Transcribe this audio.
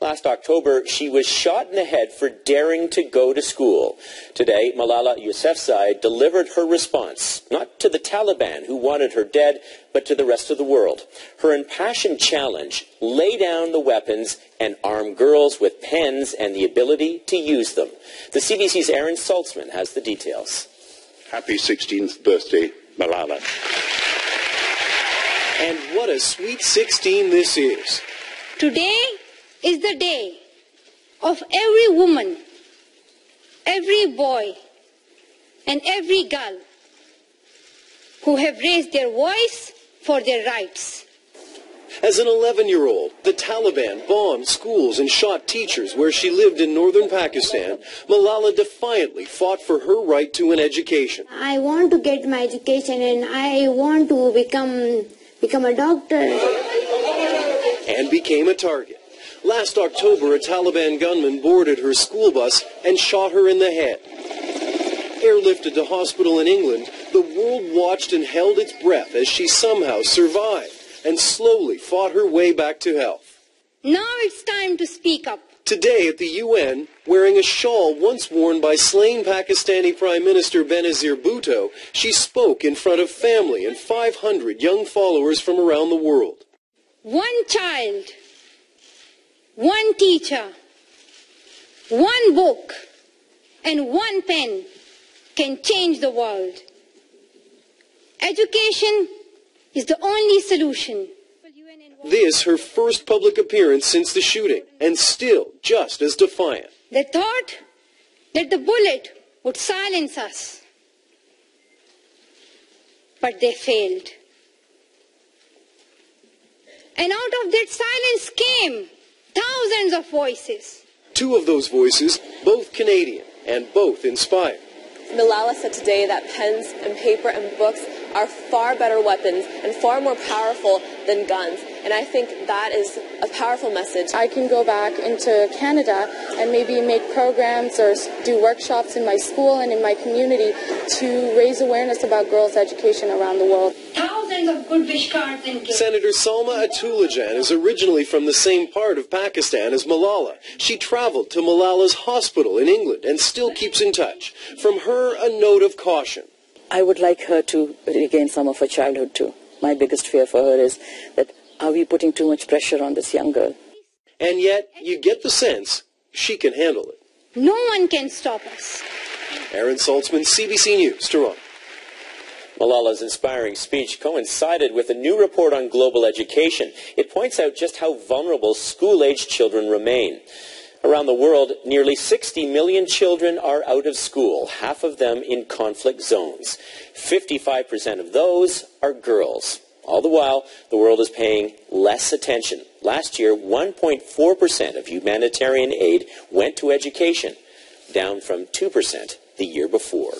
Last October, she was shot in the head for daring to go to school. Today, Malala Yousafzai delivered her response, not to the Taliban who wanted her dead, but to the rest of the world. Her impassioned challenge, lay down the weapons and arm girls with pens and the ability to use them. The CBC's Aaron Saltzman has the details. Happy 16th birthday, Malala. And what a sweet 16 this is. Today is the day of every woman, every boy, and every girl who have raised their voice for their rights. As an 11-year-old, the Taliban bombed schools and shot teachers where she lived in northern Pakistan. Malala defiantly fought for her right to an education. I want to get my education and I want to become become a doctor. And became a target. Last October, a Taliban gunman boarded her school bus and shot her in the head. Airlifted to hospital in England, the world watched and held its breath as she somehow survived and slowly fought her way back to health. Now it's time to speak up. Today at the UN, wearing a shawl once worn by slain Pakistani Prime Minister Benazir Bhutto, she spoke in front of family and 500 young followers from around the world. One child one teacher, one book, and one pen can change the world. Education is the only solution. This her first public appearance since the shooting, and still just as defiant. They thought that the bullet would silence us, but they failed. And out of that silence came Thousands of voices. Two of those voices, both Canadian and both inspired. Malala said today that pens and paper and books are far better weapons and far more powerful than guns. And I think that is a powerful message. I can go back into Canada and maybe make programs or do workshops in my school and in my community to raise awareness about girls' education around the world. Thousands of good wish cards and gifts. Senator Salma Ataullahjan is originally from the same part of Pakistan as Malala. She traveled to Malala's hospital in England and still keeps in touch. From her, a note of caution. I would like her to regain some of her childhood too. My biggest fear for her is that are we putting too much pressure on this young girl? And yet, you get the sense she can handle it. No one can stop us. Aaron Saltzman, CBC News, Toronto. Malala's inspiring speech coincided with a new report on global education. It points out just how vulnerable school-aged children remain. Around the world, nearly 60 million children are out of school, half of them in conflict zones. 55% of those are girls. All the while, the world is paying less attention. Last year, 1.4% of humanitarian aid went to education, down from 2% the year before.